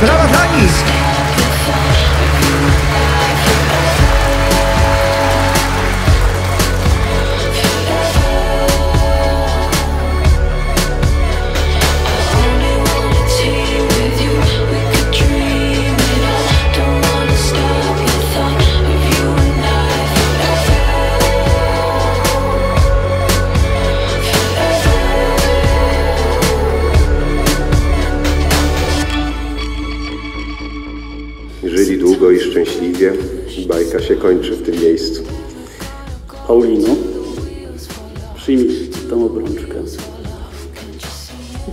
Brawa Hanis! Długo i szczęśliwie. Bajka się kończy w tym miejscu. Paulino, przyjmij tę obrączkę.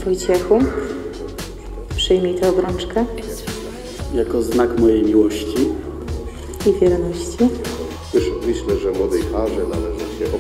Wojciechu, przyjmij tę obrączkę Jako znak mojej miłości i wierności. Myślę, że młodej parze należy się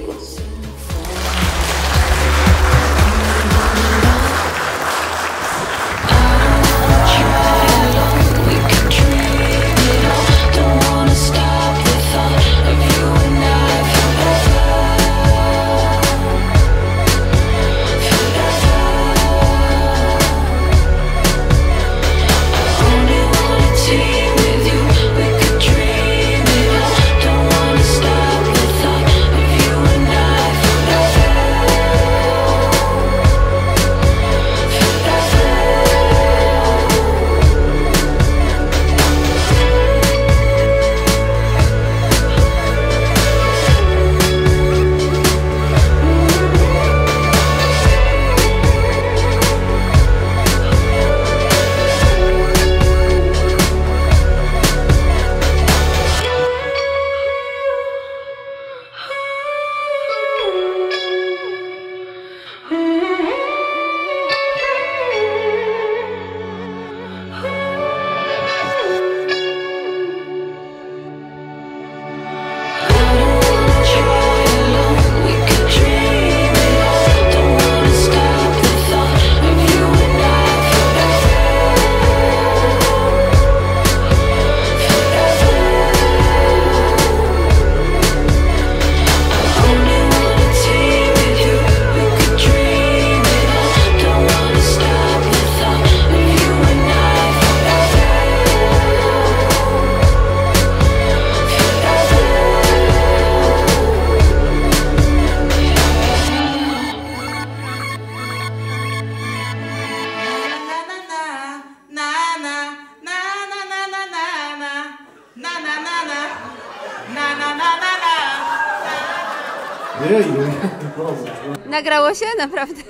oklask. Nagrało się? Naprawdę.